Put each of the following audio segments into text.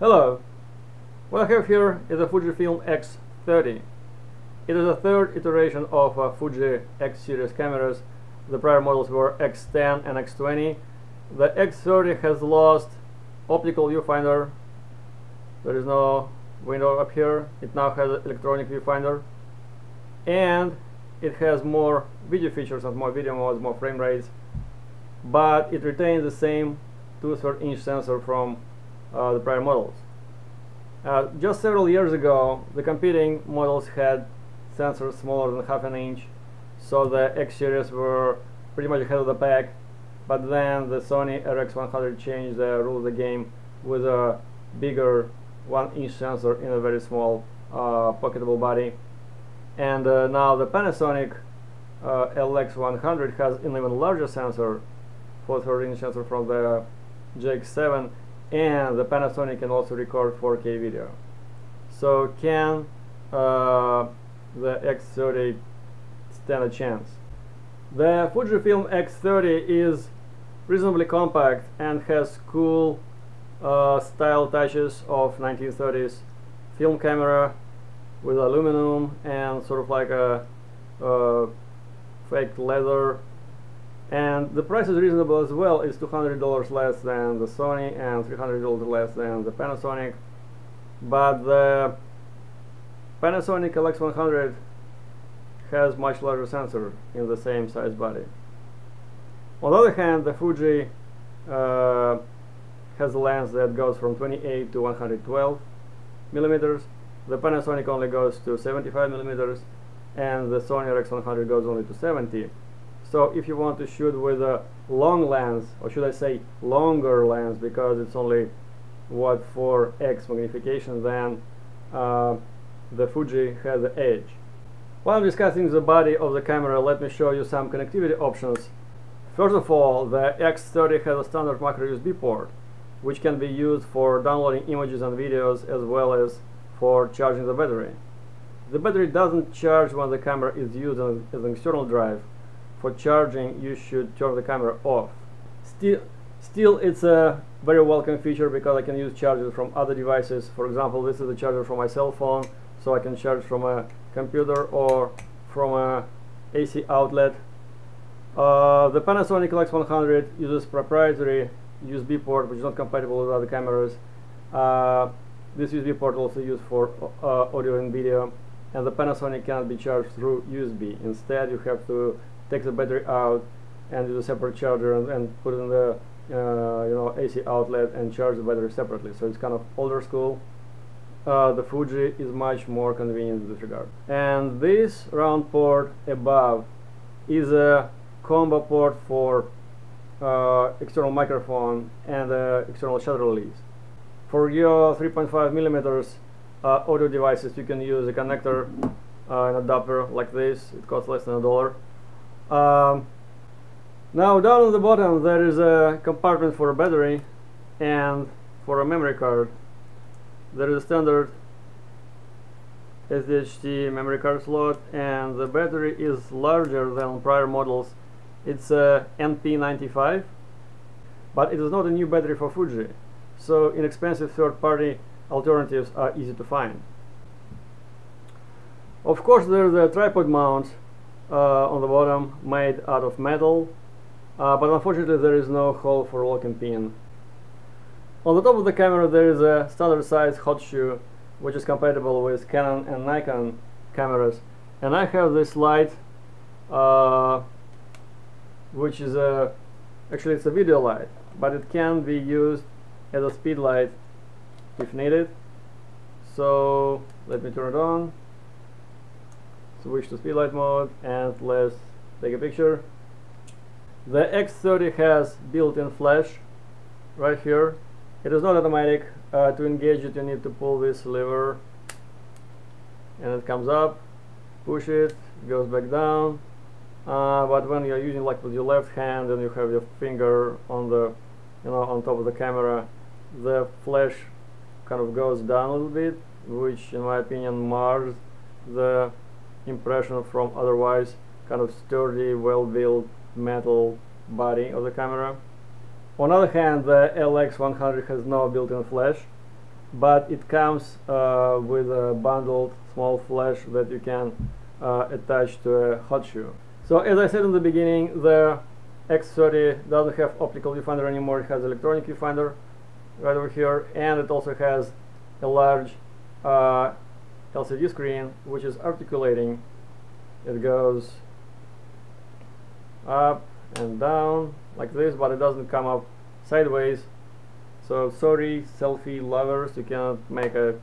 Hello, what I have here is a Fujifilm X30. It is the third iteration of uh, Fuji X series cameras. The prior models were X10 and X20. The X30 has lost optical viewfinder. There is no window up here. It now has an electronic viewfinder. And it has more video features and more video modes, more frame rates. But it retains the same 2 3 inch sensor from uh, the prior models. Uh, just several years ago, the competing models had sensors smaller than half an inch, so the X series were pretty much ahead of the pack. But then the Sony RX100 changed the rule of the game with a bigger one inch sensor in a very small uh, pocketable body. And uh, now the Panasonic uh, LX100 has an even larger sensor, 4 inch sensor from the GX7 and the Panasonic can also record 4K video. So can uh, the X30 stand a chance? The Fujifilm X30 is reasonably compact and has cool uh, style touches of 1930s film camera with aluminum and sort of like a uh, fake leather and the price is reasonable as well. It's $200 less than the Sony and $300 less than the Panasonic. But the Panasonic LX100 has much larger sensor in the same size body. On the other hand the Fuji uh, has a lens that goes from 28 to 112 millimeters. The Panasonic only goes to 75 millimeters and the Sony RX100 goes only to 70 so if you want to shoot with a long lens, or should I say longer lens, because it's only what 4x magnification, then uh, the Fuji has the edge. While discussing the body of the camera, let me show you some connectivity options. First of all, the X30 has a standard micro USB port, which can be used for downloading images and videos as well as for charging the battery. The battery doesn't charge when the camera is used as an external drive, for charging you should turn the camera off. Still still it's a very welcome feature because I can use chargers from other devices. For example this is a charger from my cell phone so I can charge from a computer or from a AC outlet. Uh, the Panasonic LX100 uses proprietary USB port which is not compatible with other cameras. Uh, this USB port also used for uh, audio and video and the Panasonic cannot be charged through USB instead you have to take the battery out and use a separate charger and, and put it in the uh, you know AC outlet and charge the battery separately. So it's kind of older school. Uh, the Fuji is much more convenient in this regard. And this round port above is a combo port for uh, external microphone and uh, external shutter release. For your 3.5 millimeters uh, audio devices, you can use a connector, uh, an adapter like this. It costs less than a dollar. Um, now down on the bottom there is a compartment for a battery and for a memory card. There is a standard SDHC memory card slot and the battery is larger than prior models. It's a NP95 but it is not a new battery for Fuji so inexpensive third-party alternatives are easy to find. Of course there's a tripod mount uh, on the bottom made out of metal uh, but unfortunately there is no hole for locking pin. On the top of the camera there is a standard size hot shoe which is compatible with Canon and Nikon cameras and I have this light uh, which is a actually it's a video light but it can be used as a speed light if needed so let me turn it on. Switch to speedlight mode and let's take a picture. The X30 has built-in flash right here. It is not automatic. Uh, to engage it you need to pull this lever and it comes up push it, goes back down. Uh, but when you're using like with your left hand and you have your finger on the you know on top of the camera the flash kind of goes down a little bit which in my opinion mars the impression from otherwise kind of sturdy, well-built metal body of the camera. On the other hand, the LX100 has no built-in flash, but it comes uh, with a bundled small flash that you can uh, attach to a hot shoe. So as I said in the beginning, the X30 doesn't have optical viewfinder anymore, it has electronic viewfinder right over here, and it also has a large uh, LCD screen which is articulating. It goes up and down like this, but it doesn't come up sideways. So sorry, selfie lovers, you cannot make a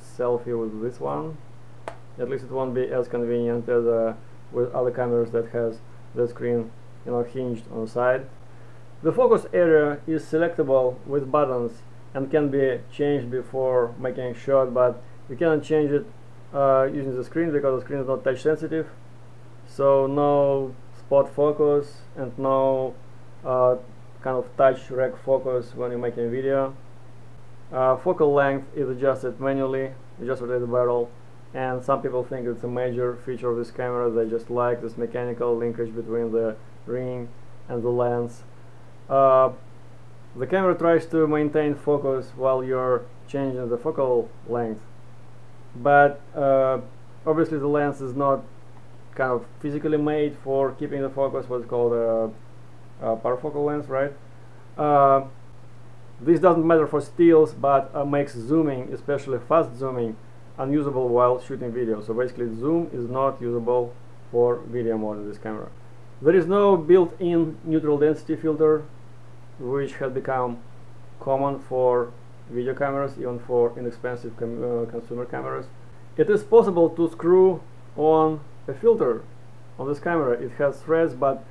selfie with this one. At least it won't be as convenient as uh, with other cameras that has the screen you know hinged on the side. The focus area is selectable with buttons and can be changed before making a shot, but you cannot change it uh, using the screen because the screen is not touch sensitive. So no spot focus and no uh, kind of touch rec focus when you're making a video. Uh, focal length is adjusted manually, just rotate the barrel and some people think it's a major feature of this camera, they just like this mechanical linkage between the ring and the lens. Uh, the camera tries to maintain focus while you're changing the focal length, but uh, obviously the lens is not kind of physically made for keeping the focus, what's called a, a parafocal lens, right? Uh, this doesn't matter for stills, but uh, makes zooming, especially fast zooming, unusable while shooting video. So basically zoom is not usable for video mode in this camera. There is no built-in neutral density filter which has become common for video cameras, even for inexpensive uh, consumer cameras. It is possible to screw on a filter on this camera. It has threads, but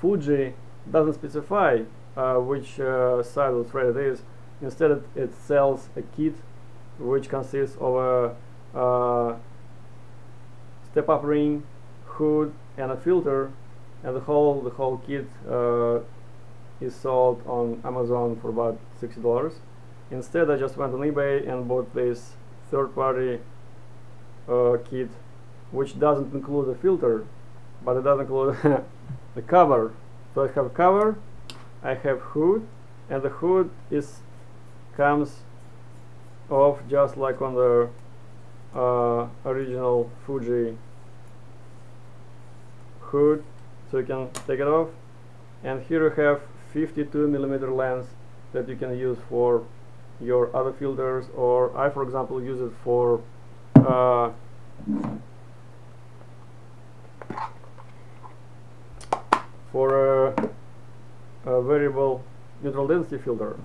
Fuji doesn't specify uh, which uh, side of the thread it is. Instead, it, it sells a kit which consists of a uh, step-up ring, hood, and a filter, and the whole the whole kit uh, is sold on Amazon for about sixty dollars. Instead, I just went on eBay and bought this third-party uh, kit, which doesn't include a filter, but it does include the cover. So I have cover, I have hood, and the hood is comes off just like on the uh, original Fuji hood so you can take it off and here you have 52 millimeter lens that you can use for your other filters or I for example use it for uh, for a, a variable neutral density filter.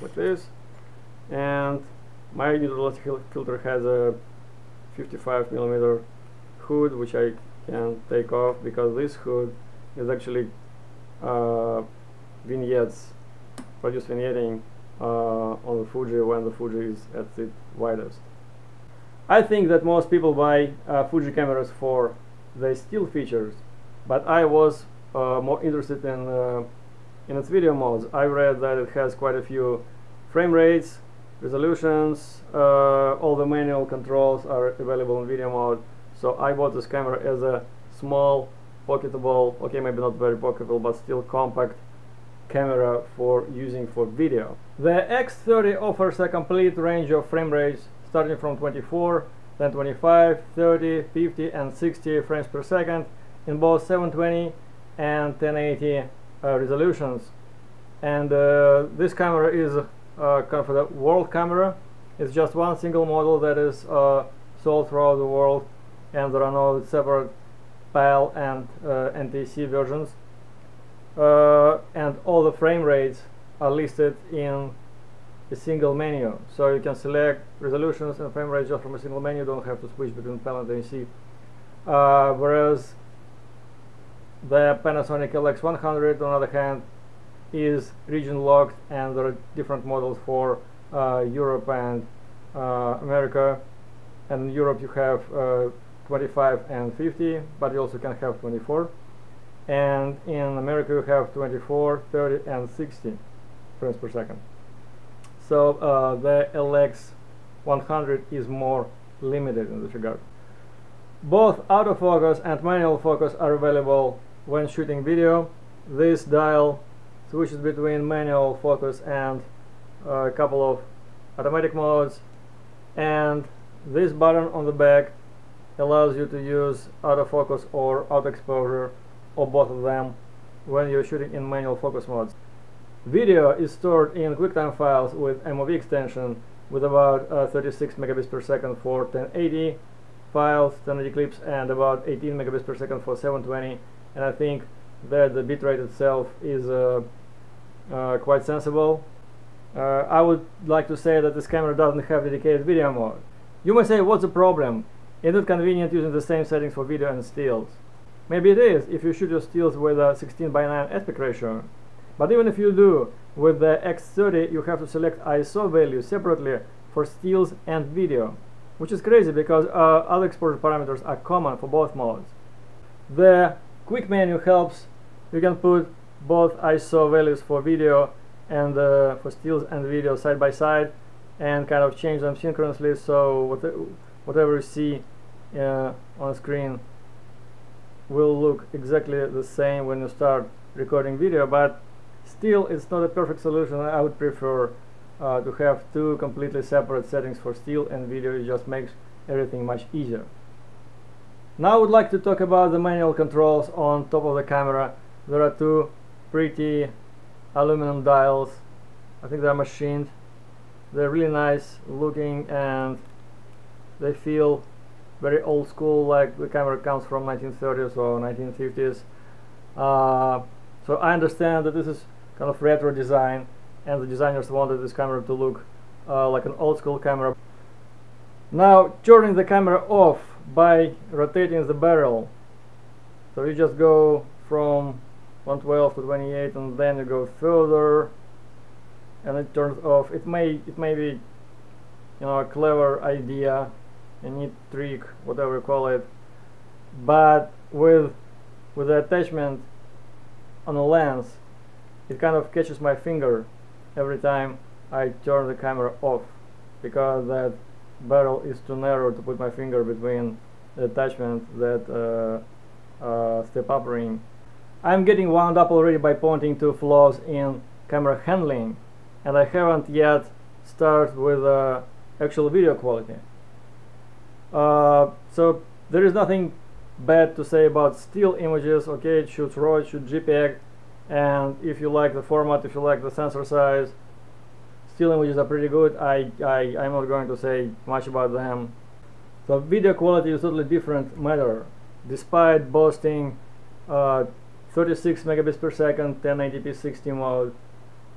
Like this. And my neutral density filter has a 55 millimeter hood which I can take off because this hood is actually uh, vignettes produce vignetting uh, on the Fuji when the Fuji is at its widest. I think that most people buy uh, Fuji cameras for the still features but I was more interested in in its video modes. I read that it has quite a few frame rates, resolutions, uh, all the manual controls are available in video mode so I bought this camera as a small pocketable, okay maybe not very pocketable but still compact camera for using for video. The X30 offers a complete range of frame rates starting from 24, then 25, 30, 50 and 60 frames per second in both 720 and 1080 uh, resolutions. And uh, this camera is uh, kind of a world camera. It's just one single model that is uh, sold throughout the world and there are no separate PAL and uh, NTSC versions. Uh, and all the frame rates are listed in a single menu. So you can select resolutions and frame rates just from a single menu, you don't have to switch between PAL and NTSC. Uh, whereas the Panasonic LX100 on the other hand is region locked and there are different models for uh, Europe and uh, America and in Europe you have uh, 25 and 50 but you also can have 24 and in America you have 24 30 and 60 frames per second. So uh, the LX 100 is more limited in this regard. Both autofocus and manual focus are available when shooting video. This dial switches between manual focus and a couple of automatic modes. And this button on the back allows you to use autofocus or auto exposure or both of them when you're shooting in manual focus modes. Video is stored in QuickTime files with MOV extension with about uh, 36 megabits per second for 1080 files, 1080 clips, and about 18 megabits per second for 720. And I think that the bitrate itself is uh, uh, quite sensible. Uh, I would like to say that this camera doesn't have dedicated video mode. You may say, what's the problem? Isn't it convenient using the same settings for video and stills? Maybe it is if you shoot your stills with a 16 by 9 aspect ratio. But even if you do, with the X30 you have to select ISO value separately for stills and video, which is crazy because uh, other exposure parameters are common for both modes. The quick menu helps, you can put both ISO values for video and uh, for stills and video side by side and kind of change them synchronously so whatever you see uh, on screen will look exactly the same when you start recording video but still it's not a perfect solution. I would prefer uh, to have two completely separate settings for still and video. It just makes everything much easier. Now I would like to talk about the manual controls on top of the camera. There are two pretty aluminum dials. I think they're machined. They're really nice looking and they feel very old school like the camera comes from 1930s or 1950s uh, so I understand that this is kind of retro design and the designers wanted this camera to look uh, like an old school camera. Now turning the camera off by rotating the barrel. So you just go from 112 to 28 and then you go further and it turns off. It may it may be you know a clever idea a neat trick whatever you call it but with with the attachment on the lens it kind of catches my finger every time I turn the camera off because that barrel is too narrow to put my finger between the attachment that uh, uh, step up ring I'm getting wound up already by pointing to flaws in camera handling and I haven't yet started with uh, actual video quality. Uh, so there is nothing bad to say about still images, okay, it shoots RAW, it shoots JPEG, and if you like the format, if you like the sensor size, still images are pretty good. I, I, I'm not going to say much about them. So video quality is totally different matter. Despite boasting uh, 36 megabits per second, 1080p 60 mode,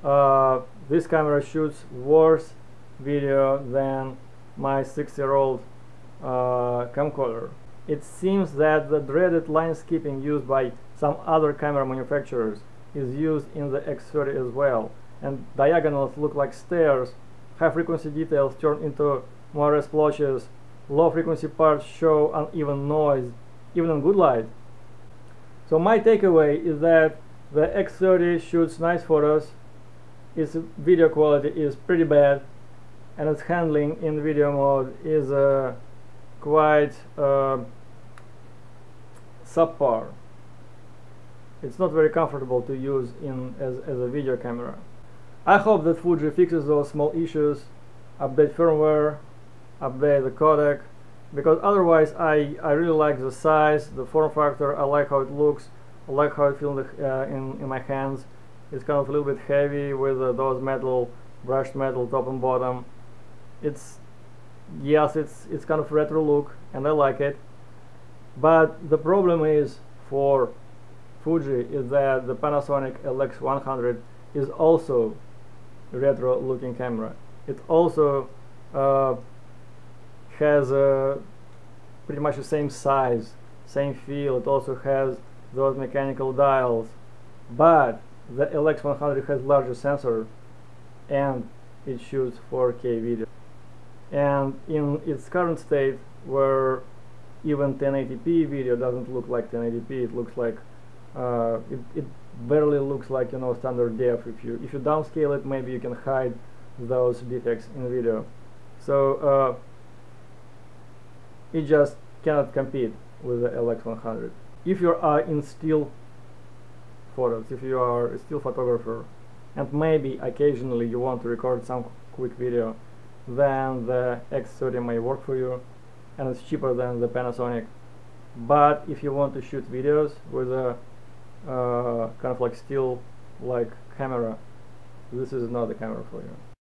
uh, this camera shoots worse video than my six-year-old uh, camcorder. It seems that the dreaded line skipping used by some other camera manufacturers is used in the X30 as well, and diagonals look like stairs, high frequency details turn into moire splotches, low frequency parts show uneven noise, even in good light. So my takeaway is that the X30 shoots nice photos, its video quality is pretty bad and its handling in video mode is uh, quite uh, subpar. It's not very comfortable to use in as, as a video camera. I hope that Fuji fixes those small issues, update firmware, update the codec, because otherwise I, I really like the size, the form factor, I like how it looks, I like how it feels uh, in, in my hands it's kind of a little bit heavy with uh, those metal brushed metal top and bottom it's yes it's it's kind of retro look and I like it. But the problem is for Fuji is that the Panasonic LX100 is also retro looking camera. It also uh, has a pretty much the same size same feel. It also has those mechanical dials. But the LX100 has larger sensor and it shoots 4K video. And in its current state, where even 1080p video doesn't look like 1080p, it looks like uh, it, it barely looks like you know standard def. If you if you downscale it, maybe you can hide those defects in video. So uh, it just cannot compete with the LX100. If you are in still photos if you are a still photographer and maybe occasionally you want to record some quick video then the X30 may work for you and it's cheaper than the Panasonic. But if you want to shoot videos with a uh, kind of like still like camera this is not the camera for you